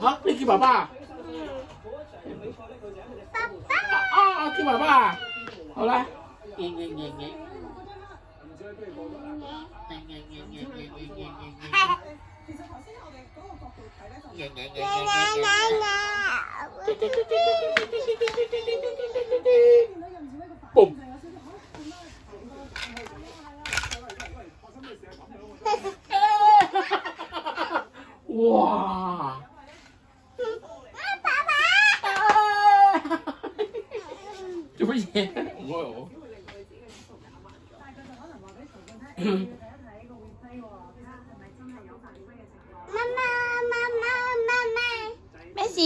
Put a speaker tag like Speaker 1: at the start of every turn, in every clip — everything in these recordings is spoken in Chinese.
Speaker 1: 嚇，你叫爸爸？
Speaker 2: 爸爸。
Speaker 1: 啊，叫爸爸。好啦。嘢嘢嘢嘢。嘣！哇！
Speaker 2: 爸爸。
Speaker 1: 做乜嘢？唔該我。
Speaker 2: 妈妈妈妈妈妈，咩事？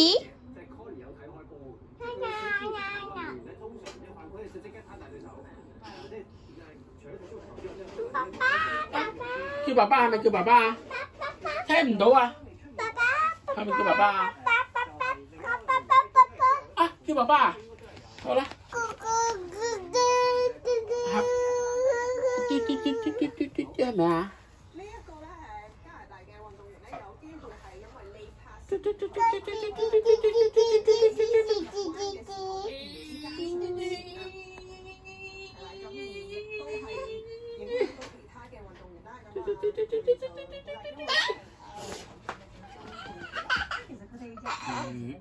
Speaker 2: 爸爸爸爸
Speaker 1: 叫爸爸係咪叫爸爸？
Speaker 2: 爸爸
Speaker 1: 聽唔到啊！
Speaker 2: 爸爸，
Speaker 1: 係咪叫爸爸啊？
Speaker 2: 爸爸爸爸爸爸爸，
Speaker 1: 啊，叫爸爸啊！好啦，
Speaker 2: 哥哥哥哥哥哥。
Speaker 1: 嘟嘟嘟嘟嘟嘟嘟嘟係咪啊？
Speaker 3: 呢一個咧係加拿大嘅運動員咧，有機會係因為 late pass
Speaker 1: 嘟嘟嘟嘟嘟嘟嘟嘟嘟嘟嘟嘟嘟嘟。
Speaker 3: Di.